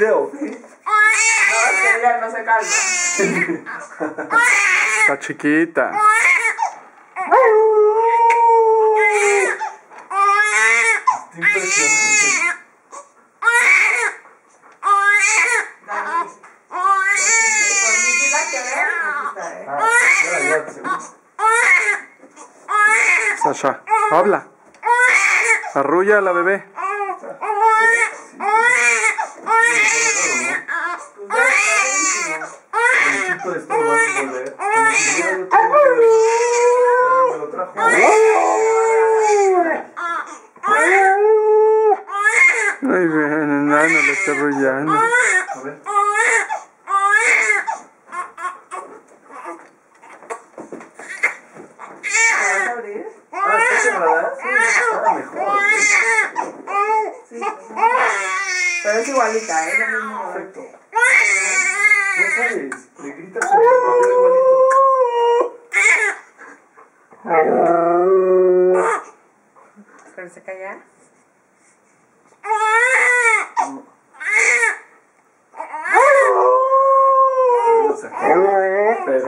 calma. Está chiquita. Está. Por mi vida que ver, aquí está, ¿eh? Ah, ya, ya, seguro. Sasha, habla. Arrulla a la bebé. Chico de lo. Como si hubiera otro bebé. Me lo trajo. Ay, enano le está arrullando. A ver. Mejor. Sí. Pero es igualita, ¿eh? Lo mismo. Perfecto. No sabes, le gritas a igualito. Pero se calla. Lo sacó. Pero-